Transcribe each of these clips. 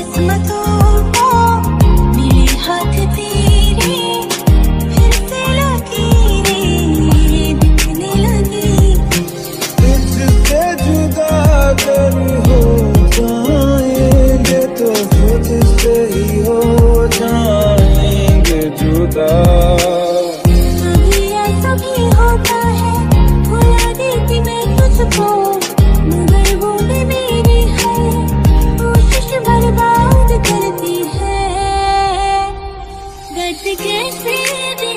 it's my goal. के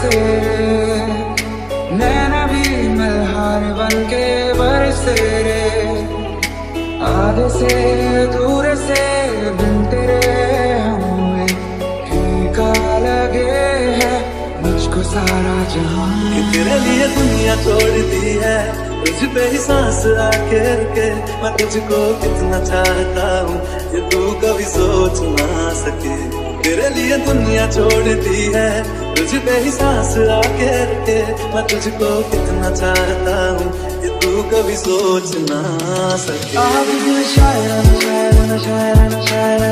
से। नैना भी मल्हार बन के बरसे रे आगे से, दूर से बिन तेरे हमें लगे है मुझको सारा जहाँ। तेरे लिए दुनिया छोड़ दी है, तुझ पे ही सांस आके रुके मैं तुझको कितना चाहता हूँ, ये तू कभी सोच ना सके। तेरे लिए दुनिया छोड़ दी है। तुझ पे ही सांस आके रखे। मैं तुझको कितना चाहता हूँ कि तू कभी सोच ना सके। शायर शायर शायर शायर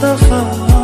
的风。